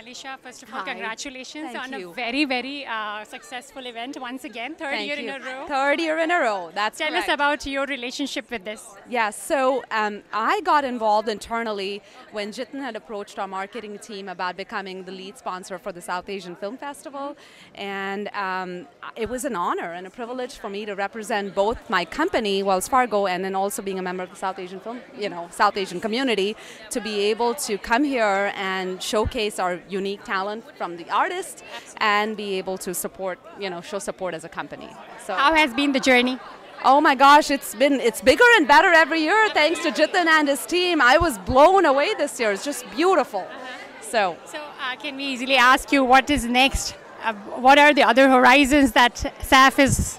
Alicia, first of all, Hi. congratulations Thank on you. a very, very uh, successful event once again, third Thank year you. in a row. Third year in a row. That's Tell correct. us about your relationship with this. Yes, so um, I got involved internally when Jitin had approached our marketing team about becoming the lead sponsor for the South Asian Film Festival. And um, it was an honor and a privilege for me to represent both my company, Wells Fargo, and then also being a member of the South Asian Film, you know, South Asian community, to be able to come here and showcase our unique talent from the artist and be able to support, you know, show support as a company. So. How has been the journey? Oh my gosh, it's been it's bigger and better every year thanks to Jitin and his team. I was blown away this year. It's just beautiful. So So, uh, can we easily ask you what is next? Uh, what are the other horizons that SAFF is?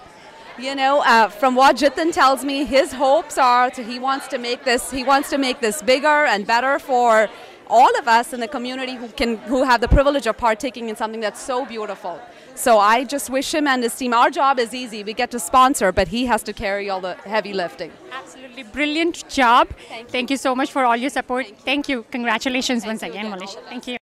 you know, uh, from what Jitin tells me, his hopes are to he wants to make this he wants to make this bigger and better for all of us in the community who can who have the privilege of partaking in something that's so beautiful. So I just wish him and his team. Our job is easy. We get to sponsor, but he has to carry all the heavy lifting. Absolutely brilliant job. Thank you. Thank you so much for all your support. Thank you. Congratulations once you again, again. Malaysia. Thank you.